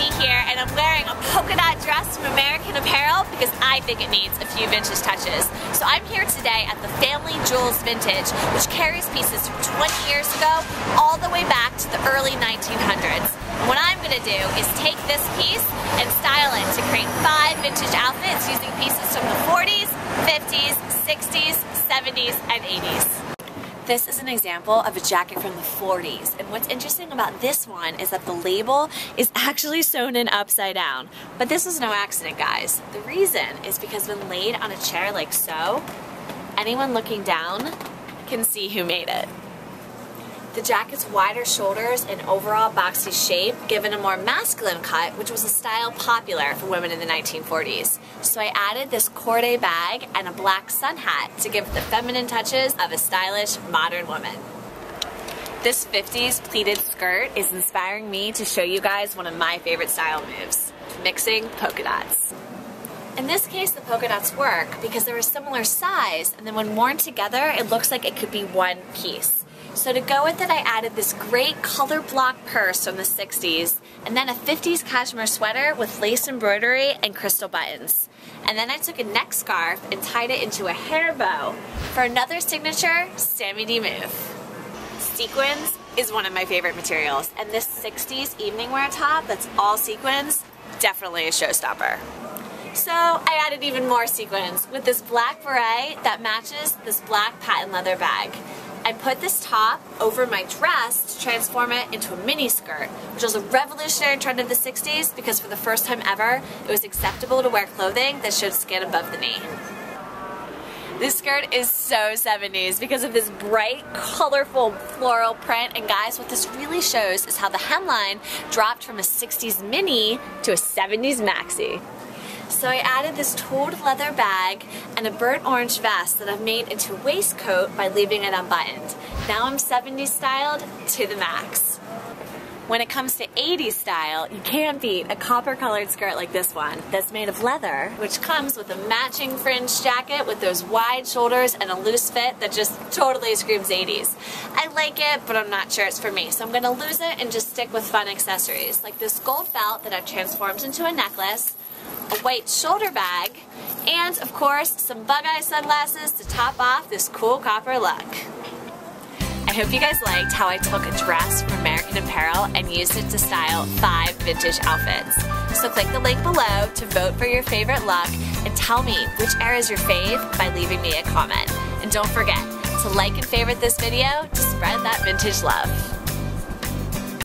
Here, and I'm wearing a polka dot dress from American Apparel because I think it needs a few vintage touches. So I'm here today at the Family Jewels Vintage, which carries pieces from 20 years ago all the way back to the early 1900s. And what I'm going to do is take this piece and style it to create five vintage outfits using pieces from the 40s, 50s, 60s, 70s, and 80s. This is an example of a jacket from the 40s. And what's interesting about this one is that the label is actually sewn in upside down. But this was no accident, guys. The reason is because when laid on a chair like so, anyone looking down can see who made it. The jacket's wider shoulders and overall boxy shape give it a more masculine cut, which was a style popular for women in the 1940s. So I added this corde bag and a black sun hat to give the feminine touches of a stylish, modern woman. This 50s pleated skirt is inspiring me to show you guys one of my favorite style moves, mixing polka dots. In this case, the polka dots work because they're a similar size, and then when worn together, it looks like it could be one piece. So to go with it, I added this great color block purse from the 60s, and then a 50s cashmere sweater with lace embroidery and crystal buttons. And then I took a neck scarf and tied it into a hair bow for another signature Sammy D move. Sequins is one of my favorite materials, and this 60s evening wear top that's all sequins, definitely a showstopper. So I added even more sequins with this black beret that matches this black patent leather bag. I put this top over my dress to transform it into a mini skirt, which was a revolutionary trend of the 60s because for the first time ever, it was acceptable to wear clothing that showed skin above the knee. This skirt is so 70s because of this bright, colorful floral print. And guys, what this really shows is how the hemline dropped from a 60s mini to a 70s maxi. So I added this tooled leather bag and a burnt orange vest that I've made into a waistcoat by leaving it unbuttoned. Now I'm 70s styled to the max. When it comes to 80s style, you can't beat a copper colored skirt like this one that's made of leather, which comes with a matching fringe jacket with those wide shoulders and a loose fit that just totally screams 80s. I like it, but I'm not sure it's for me, so I'm gonna lose it and just stick with fun accessories, like this gold belt that I've transformed into a necklace, a white shoulder bag, and of course some bug-eye sunglasses to top off this cool copper look. I hope you guys liked how I took a dress from American Apparel and used it to style five vintage outfits. So click the link below to vote for your favorite look and tell me which era is your fave by leaving me a comment. And don't forget to like and favorite this video to spread that vintage love.